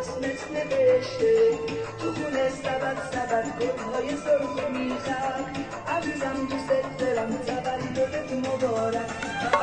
حسنت نوشته تو خونه سبد سبد گلهای سرخ میخم عزیزم دوست دارم تولدت مبارک.